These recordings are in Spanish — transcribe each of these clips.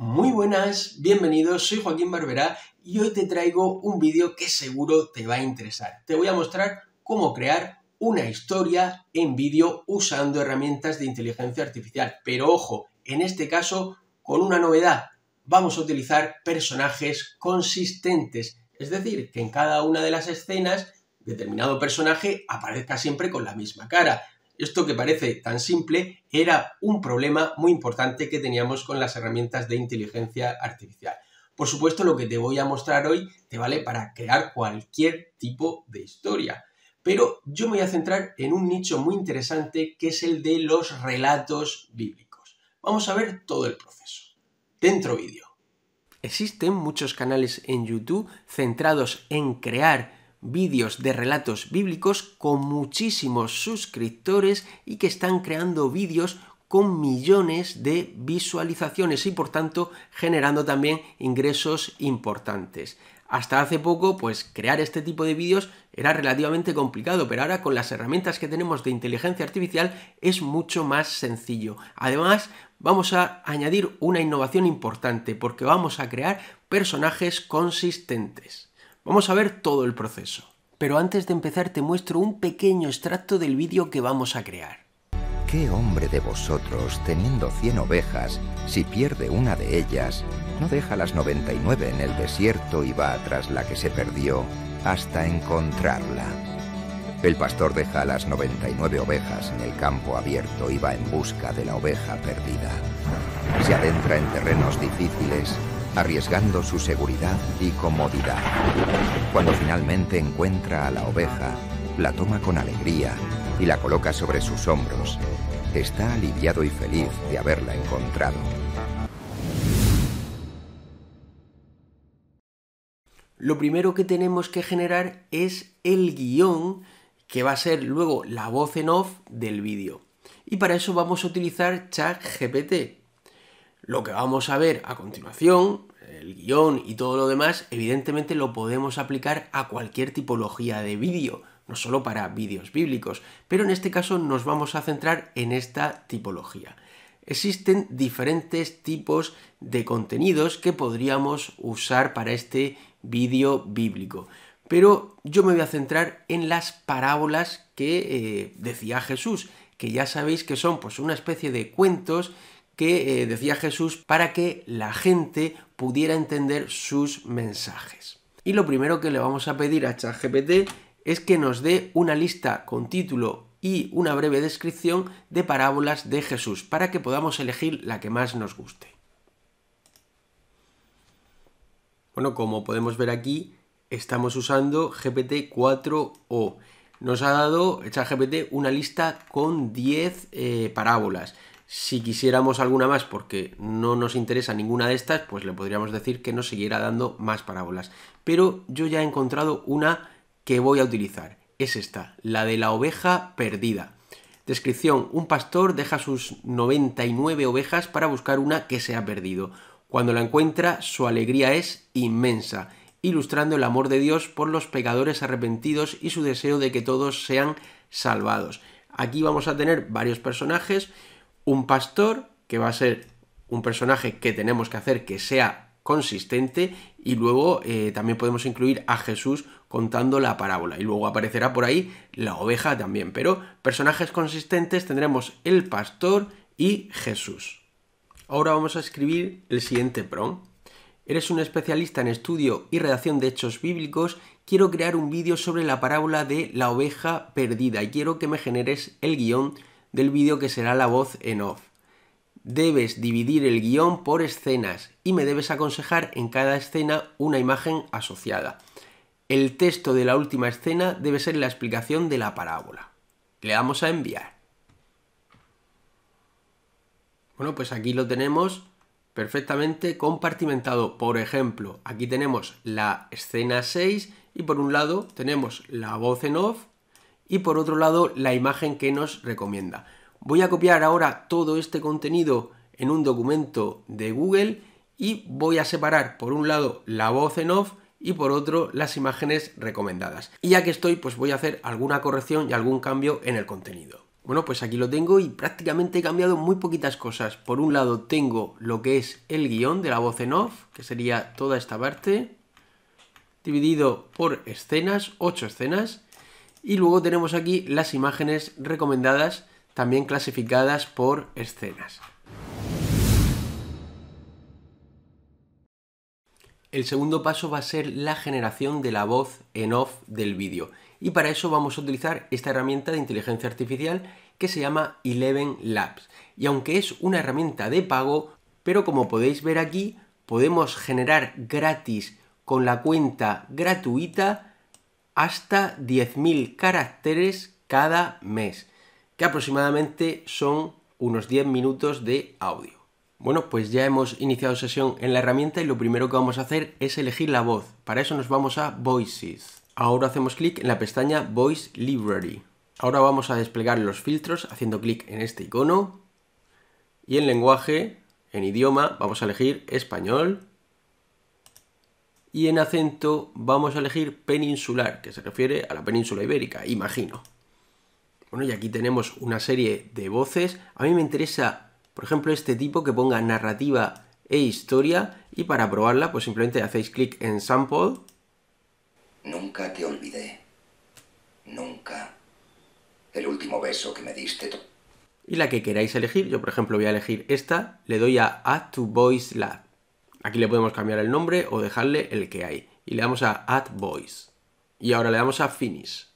Muy buenas, bienvenidos, soy Joaquín Barberá y hoy te traigo un vídeo que seguro te va a interesar. Te voy a mostrar cómo crear una historia en vídeo usando herramientas de inteligencia artificial. Pero ojo, en este caso con una novedad. Vamos a utilizar personajes consistentes, es decir, que en cada una de las escenas determinado personaje aparezca siempre con la misma cara. Esto que parece tan simple era un problema muy importante que teníamos con las herramientas de inteligencia artificial. Por supuesto, lo que te voy a mostrar hoy te vale para crear cualquier tipo de historia. Pero yo me voy a centrar en un nicho muy interesante que es el de los relatos bíblicos. Vamos a ver todo el proceso. Dentro vídeo. Existen muchos canales en YouTube centrados en crear vídeos de relatos bíblicos con muchísimos suscriptores y que están creando vídeos con millones de visualizaciones y por tanto generando también ingresos importantes. Hasta hace poco, pues crear este tipo de vídeos era relativamente complicado, pero ahora con las herramientas que tenemos de inteligencia artificial es mucho más sencillo. Además, vamos a añadir una innovación importante porque vamos a crear personajes consistentes. Vamos a ver todo el proceso. Pero antes de empezar te muestro un pequeño extracto del vídeo que vamos a crear. ¿Qué hombre de vosotros, teniendo cien ovejas, si pierde una de ellas, no deja las 99 en el desierto y va tras la que se perdió hasta encontrarla? El pastor deja las 99 ovejas en el campo abierto y va en busca de la oveja perdida. Se adentra en terrenos difíciles arriesgando su seguridad y comodidad. Cuando finalmente encuentra a la oveja, la toma con alegría y la coloca sobre sus hombros. Está aliviado y feliz de haberla encontrado. Lo primero que tenemos que generar es el guion que va a ser luego la voz en off del vídeo. Y para eso vamos a utilizar ChatGPT. Lo que vamos a ver a continuación el guion y todo lo demás, evidentemente lo podemos aplicar a cualquier tipología de vídeo, no solo para vídeos bíblicos, pero en este caso nos vamos a centrar en esta tipología. Existen diferentes tipos de contenidos que podríamos usar para este vídeo bíblico, pero yo me voy a centrar en las parábolas que eh, decía Jesús, que ya sabéis que son pues una especie de cuentos que eh, decía Jesús para que la gente pudiera entender sus mensajes. Y lo primero que le vamos a pedir a ChatGPT es que nos dé una lista con título y una breve descripción de parábolas de Jesús para que podamos elegir la que más nos guste. Bueno, como podemos ver aquí, estamos usando GPT-4o. Nos ha dado ChatGPT una lista con 10 eh, parábolas. Si quisiéramos alguna más porque no nos interesa ninguna de estas, pues le podríamos decir que nos siguiera dando más parábolas. Pero yo ya he encontrado una que voy a utilizar. Es esta, la de la oveja perdida. Descripción, un pastor deja sus 99 ovejas para buscar una que se ha perdido. Cuando la encuentra, su alegría es inmensa, ilustrando el amor de Dios por los pecadores arrepentidos y su deseo de que todos sean salvados. Aquí vamos a tener varios personajes, un pastor, que va a ser un personaje que tenemos que hacer que sea consistente y luego eh, también podemos incluir a Jesús contando la parábola y luego aparecerá por ahí la oveja también, pero personajes consistentes tendremos el pastor y Jesús. Ahora vamos a escribir el siguiente prompt. Eres un especialista en estudio y redacción de hechos bíblicos, quiero crear un vídeo sobre la parábola de la oveja perdida y quiero que me generes el guion del vídeo que será la voz en off. Debes dividir el guion por escenas y me debes aconsejar en cada escena una imagen asociada. El texto de la última escena debe ser la explicación de la parábola. Le damos a enviar. Bueno, pues aquí lo tenemos perfectamente compartimentado. Por ejemplo, aquí tenemos la escena 6 y por un lado tenemos la voz en off y por otro lado la imagen que nos recomienda. Voy a copiar ahora todo este contenido en un documento de Google y voy a separar por un lado la voz en off y por otro las imágenes recomendadas. Y ya que estoy, pues voy a hacer alguna corrección y algún cambio en el contenido. Bueno, pues aquí lo tengo y prácticamente he cambiado muy poquitas cosas. Por un lado tengo lo que es el guion de la voz en off, que sería toda esta parte, dividido por escenas, 8 escenas. Y luego tenemos aquí las imágenes recomendadas, también clasificadas por escenas. El segundo paso va a ser la generación de la voz en off del vídeo y para eso vamos a utilizar esta herramienta de inteligencia artificial que se llama Eleven Labs. Y aunque es una herramienta de pago, pero como podéis ver aquí, podemos generar gratis con la cuenta gratuita hasta 10.000 caracteres cada mes, que aproximadamente son unos 10 minutos de audio. Bueno, pues ya hemos iniciado sesión en la herramienta y lo primero que vamos a hacer es elegir la voz. Para eso nos vamos a Voices. Ahora hacemos clic en la pestaña Voice Library. Ahora vamos a desplegar los filtros haciendo clic en este icono. Y en lenguaje, en idioma, vamos a elegir español. Y en acento vamos a elegir peninsular, que se refiere a la península ibérica, imagino. Bueno, y aquí tenemos una serie de voces. A mí me interesa, por ejemplo, este tipo que ponga narrativa e historia. Y para probarla, pues simplemente hacéis clic en Sample Nunca te olvidé. Nunca. El último beso que me diste. Y la que queráis elegir, yo por ejemplo voy a elegir esta, le doy a Add to Voice Lab. Aquí le podemos cambiar el nombre o dejarle el que hay. Y le damos a Add Voice. Y ahora le damos a Finish.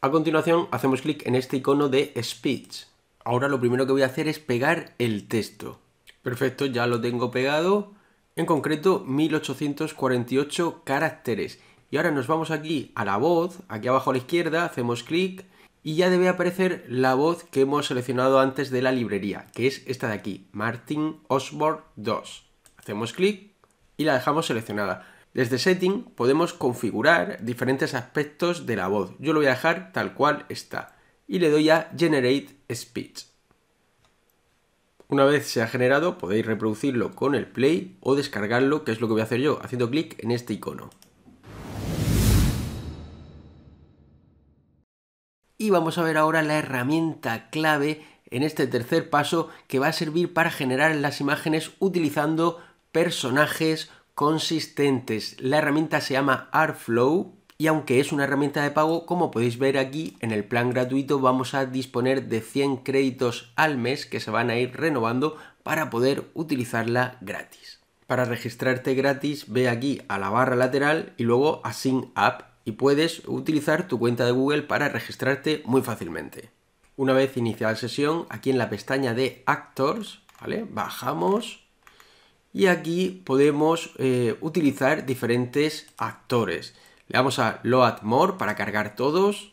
A continuación hacemos clic en este icono de Speech. Ahora lo primero que voy a hacer es pegar el texto. Perfecto, ya lo tengo pegado. En concreto 1848 caracteres. Y ahora nos vamos aquí a la voz, aquí abajo a la izquierda, hacemos clic y ya debe aparecer la voz que hemos seleccionado antes de la librería, que es esta de aquí, Martin Osborne 2. Hacemos clic y la dejamos seleccionada. Desde Setting podemos configurar diferentes aspectos de la voz. Yo lo voy a dejar tal cual está. Y le doy a Generate Speech. Una vez se ha generado, podéis reproducirlo con el play o descargarlo, que es lo que voy a hacer yo, haciendo clic en este icono. Y vamos a ver ahora la herramienta clave en este tercer paso que va a servir para generar las imágenes utilizando personajes consistentes. La herramienta se llama Artflow y aunque es una herramienta de pago, como podéis ver aquí en el plan gratuito vamos a disponer de 100 créditos al mes que se van a ir renovando para poder utilizarla gratis. Para registrarte gratis ve aquí a la barra lateral y luego a Sign Up y puedes utilizar tu cuenta de Google para registrarte muy fácilmente. Una vez iniciada la sesión, aquí en la pestaña de Actors, ¿vale? Bajamos y aquí podemos eh, utilizar diferentes actores. Le damos a Load More para cargar todos.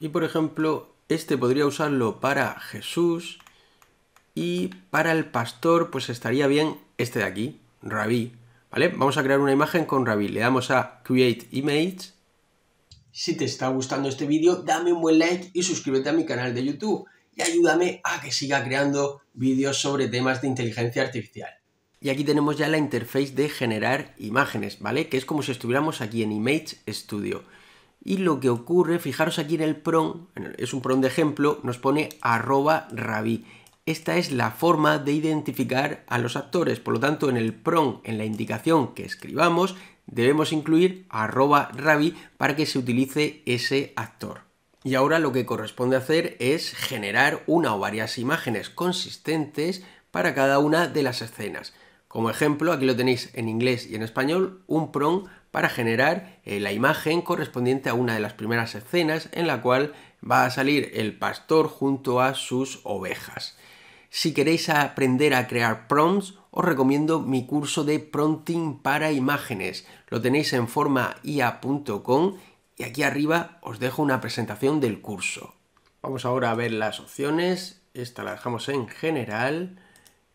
Y por ejemplo, este podría usarlo para Jesús. Y para el pastor, pues estaría bien este de aquí, Rabí. ¿Vale? Vamos a crear una imagen con Rabí. Le damos a Create Image si te está gustando este vídeo, dame un buen like y suscríbete a mi canal de YouTube y ayúdame a que siga creando vídeos sobre temas de inteligencia artificial. Y aquí tenemos ya la interface de generar imágenes, ¿vale? Que es como si estuviéramos aquí en Image Studio. Y lo que ocurre, fijaros aquí en el PROM, es un PROM de ejemplo, nos pone arroba rabi. Esta es la forma de identificar a los actores, por lo tanto en el PROM, en la indicación que escribamos, debemos incluir arroba rabi para que se utilice ese actor. Y ahora lo que corresponde hacer es generar una o varias imágenes consistentes para cada una de las escenas. Como ejemplo, aquí lo tenéis en inglés y en español, un prompt para generar eh, la imagen correspondiente a una de las primeras escenas en la cual va a salir el pastor junto a sus ovejas. Si queréis aprender a crear prompts, os recomiendo mi curso de prompting para imágenes. Lo tenéis en formaia.com y aquí arriba os dejo una presentación del curso. Vamos ahora a ver las opciones. Esta la dejamos en general.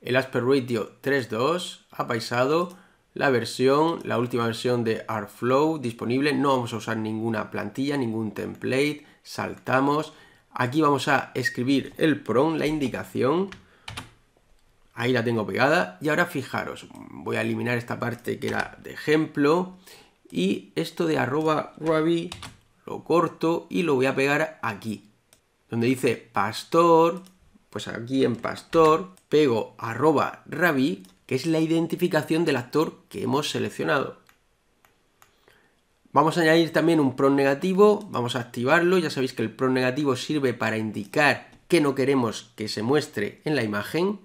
El aspect ratio 3.2 apaisado. La versión, la última versión de Artflow disponible. No vamos a usar ninguna plantilla, ningún template. Saltamos. Aquí vamos a escribir el prompt, la indicación. Ahí la tengo pegada. Y ahora fijaros, voy a eliminar esta parte que era de ejemplo. Y esto de arroba lo corto y lo voy a pegar aquí. donde dice pastor, pues aquí en pastor pego arroba rabi, que es la identificación del actor que hemos seleccionado. Vamos a añadir también un PROM negativo, vamos a activarlo, ya sabéis que el PROM negativo sirve para indicar que no queremos que se muestre en la imagen.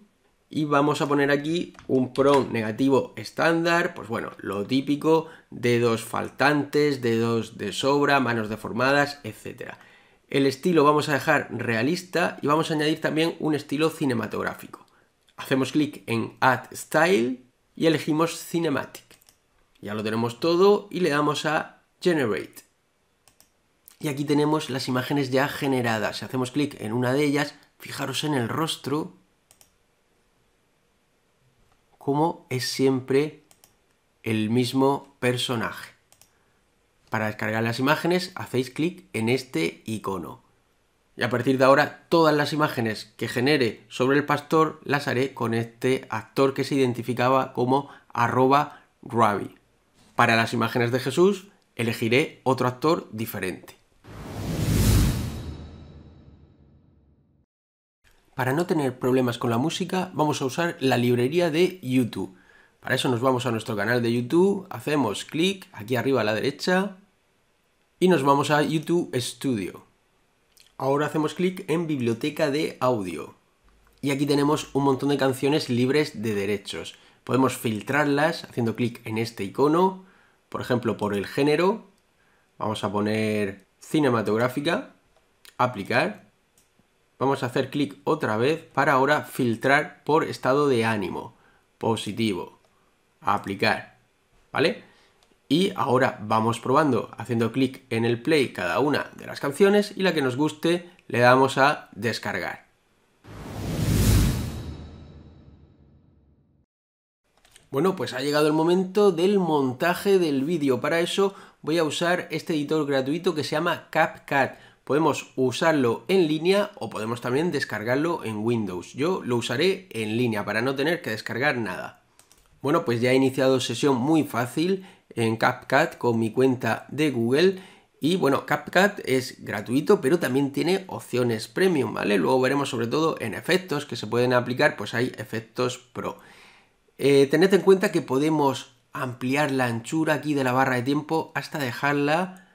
Y vamos a poner aquí un PROM negativo estándar, pues bueno, lo típico, dedos faltantes, dedos de sobra, manos deformadas, etc. El estilo vamos a dejar realista y vamos a añadir también un estilo cinematográfico. Hacemos clic en Add Style y elegimos Cinematic. Ya lo tenemos todo y le damos a Generate. Y aquí tenemos las imágenes ya generadas. Si hacemos clic en una de ellas, fijaros en el rostro, como es siempre el mismo personaje. Para descargar las imágenes, hacéis clic en este icono. Y a partir de ahora, todas las imágenes que genere sobre el pastor las haré con este actor que se identificaba como arroba Rabi. Para las imágenes de Jesús, elegiré otro actor diferente. Para no tener problemas con la música, vamos a usar la librería de YouTube. Para eso nos vamos a nuestro canal de YouTube, hacemos clic aquí arriba a la derecha y nos vamos a YouTube Studio. Ahora hacemos clic en Biblioteca de Audio. Y aquí tenemos un montón de canciones libres de derechos. Podemos filtrarlas haciendo clic en este icono por ejemplo, por el género, vamos a poner cinematográfica, aplicar. Vamos a hacer clic otra vez para ahora filtrar por estado de ánimo, positivo, aplicar, ¿vale? Y ahora vamos probando, haciendo clic en el play cada una de las canciones y la que nos guste le damos a descargar. Bueno, pues ha llegado el momento del montaje del vídeo. Para eso voy a usar este editor gratuito que se llama CapCut. Podemos usarlo en línea o podemos también descargarlo en Windows. Yo lo usaré en línea para no tener que descargar nada. Bueno, pues ya he iniciado sesión muy fácil en CapCut con mi cuenta de Google. Y bueno, CapCut es gratuito, pero también tiene opciones premium, ¿vale? Luego veremos sobre todo en efectos que se pueden aplicar, pues hay efectos pro. Eh, tened en cuenta que podemos ampliar la anchura aquí de la barra de tiempo hasta dejarla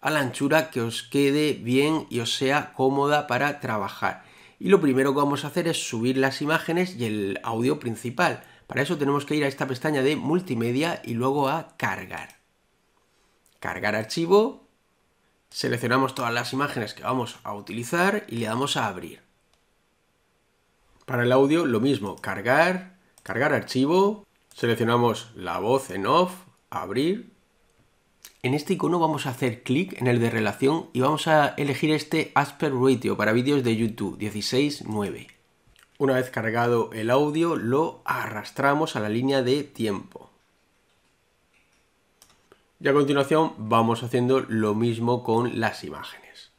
a la anchura que os quede bien y os sea cómoda para trabajar. Y lo primero que vamos a hacer es subir las imágenes y el audio principal. Para eso tenemos que ir a esta pestaña de multimedia y luego a cargar. Cargar archivo, seleccionamos todas las imágenes que vamos a utilizar y le damos a abrir. Para el audio lo mismo, cargar, Cargar archivo, seleccionamos la voz en off, abrir. En este icono vamos a hacer clic en el de relación y vamos a elegir este aspect ratio para vídeos de YouTube 16:9. Una vez cargado el audio lo arrastramos a la línea de tiempo. Y a continuación vamos haciendo lo mismo con las imágenes.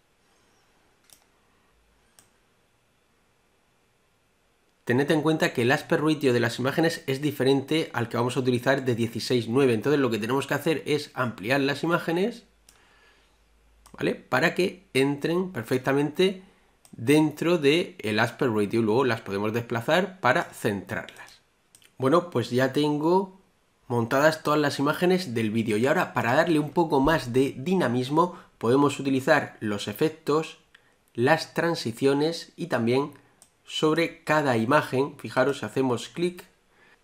Tened en cuenta que el aspect ratio de las imágenes es diferente al que vamos a utilizar de 16.9. Entonces lo que tenemos que hacer es ampliar las imágenes, ¿vale? Para que entren perfectamente dentro del el aspect ratio. Luego las podemos desplazar para centrarlas. Bueno, pues ya tengo montadas todas las imágenes del vídeo. Y ahora para darle un poco más de dinamismo podemos utilizar los efectos, las transiciones y también sobre cada imagen, fijaros, hacemos clic,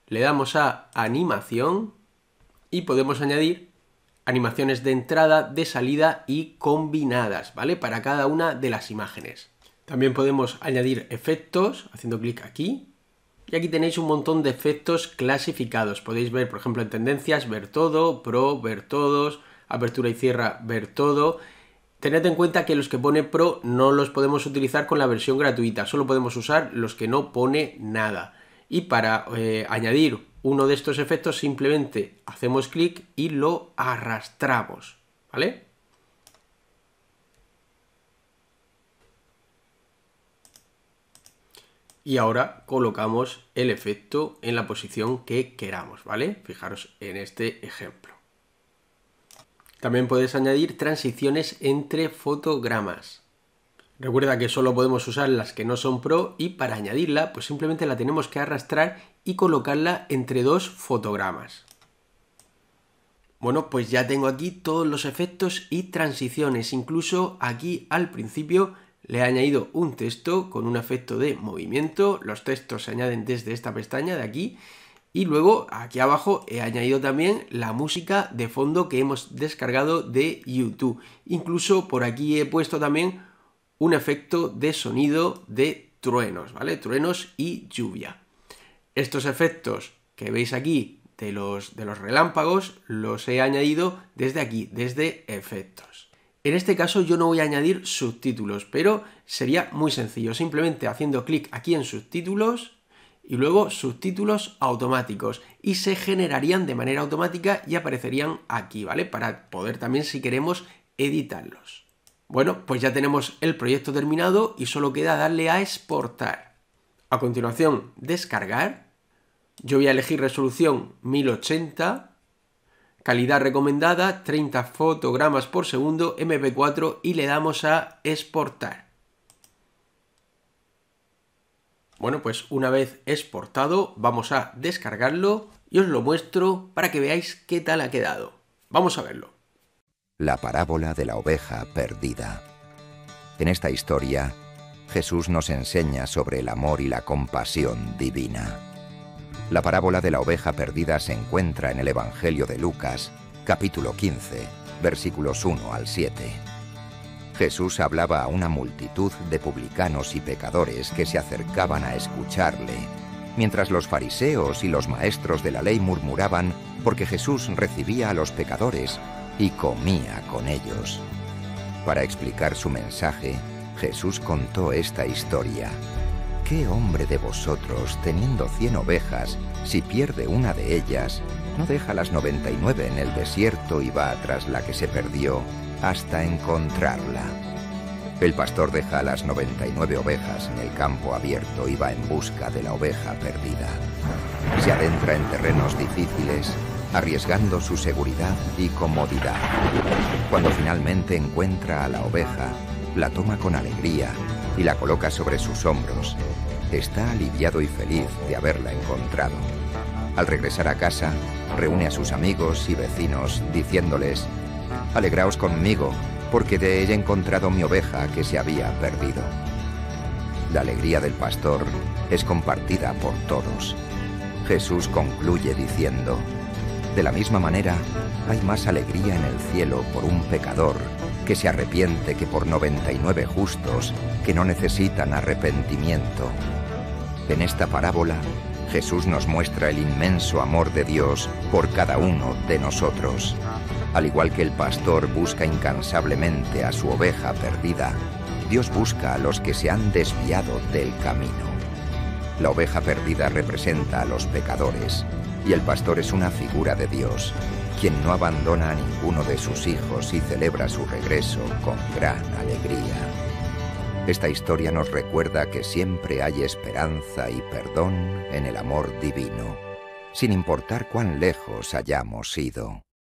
le damos a animación y podemos añadir animaciones de entrada, de salida y combinadas, ¿vale? Para cada una de las imágenes. También podemos añadir efectos haciendo clic aquí. Y aquí tenéis un montón de efectos clasificados. Podéis ver, por ejemplo, en tendencias, ver todo, pro, ver todos, apertura y cierra, ver todo. Tened en cuenta que los que pone Pro no los podemos utilizar con la versión gratuita, solo podemos usar los que no pone nada. Y para eh, añadir uno de estos efectos simplemente hacemos clic y lo arrastramos, ¿vale? Y ahora colocamos el efecto en la posición que queramos, ¿vale? Fijaros en este ejemplo. También puedes añadir transiciones entre fotogramas. Recuerda que solo podemos usar las que no son pro y para añadirla pues simplemente la tenemos que arrastrar y colocarla entre dos fotogramas. Bueno, pues ya tengo aquí todos los efectos y transiciones. Incluso aquí al principio le he añadido un texto con un efecto de movimiento. Los textos se añaden desde esta pestaña de aquí. Y luego aquí abajo he añadido también la música de fondo que hemos descargado de YouTube. Incluso por aquí he puesto también un efecto de sonido de truenos, ¿vale? Truenos y lluvia. Estos efectos que veis aquí de los, de los relámpagos los he añadido desde aquí, desde efectos. En este caso yo no voy a añadir subtítulos, pero sería muy sencillo, simplemente haciendo clic aquí en subtítulos y luego subtítulos automáticos y se generarían de manera automática y aparecerían aquí, ¿vale? Para poder también si queremos editarlos. Bueno, pues ya tenemos el proyecto terminado y solo queda darle a exportar. A continuación, descargar. Yo voy a elegir resolución 1080, calidad recomendada 30 fotogramas por segundo, MP4 y le damos a exportar. Bueno, pues una vez exportado vamos a descargarlo y os lo muestro para que veáis qué tal ha quedado. Vamos a verlo la parábola de la oveja perdida. En esta historia, Jesús nos enseña sobre el amor y la compasión divina. La parábola de la oveja perdida se encuentra en el Evangelio de Lucas, capítulo 15, versículos 1 al 7. Jesús hablaba a una multitud de publicanos y pecadores que se acercaban a escucharle, mientras los fariseos y los maestros de la ley murmuraban porque Jesús recibía a los pecadores y comía con ellos. Para explicar su mensaje, Jesús contó esta historia. ¿Qué hombre de vosotros, teniendo cien ovejas, si pierde una de ellas, no deja las noventa y nueve en el desierto y va tras la que se perdió hasta encontrarla? El pastor deja las noventa y nueve ovejas en el campo abierto y va en busca de la oveja perdida. Se adentra en terrenos difíciles arriesgando su seguridad y comodidad. Cuando finalmente encuentra a la oveja, la toma con alegría y la coloca sobre sus hombros. Está aliviado y feliz de haberla encontrado. Al regresar a casa, reúne a sus amigos y vecinos diciéndoles, Alegraos conmigo, porque de ella he encontrado mi oveja que se había perdido. La alegría del pastor es compartida por todos. Jesús concluye diciendo, de la misma manera, hay más alegría en el cielo por un pecador que se arrepiente que por 99 justos que no necesitan arrepentimiento. En esta parábola, Jesús nos muestra el inmenso amor de Dios por cada uno de nosotros. Al igual que el pastor busca incansablemente a su oveja perdida, Dios busca a los que se han desviado del camino. La oveja perdida representa a los pecadores, y el pastor es una figura de Dios, quien no abandona a ninguno de sus hijos y celebra su regreso con gran alegría. Esta historia nos recuerda que siempre hay esperanza y perdón en el amor divino, sin importar cuán lejos hayamos ido.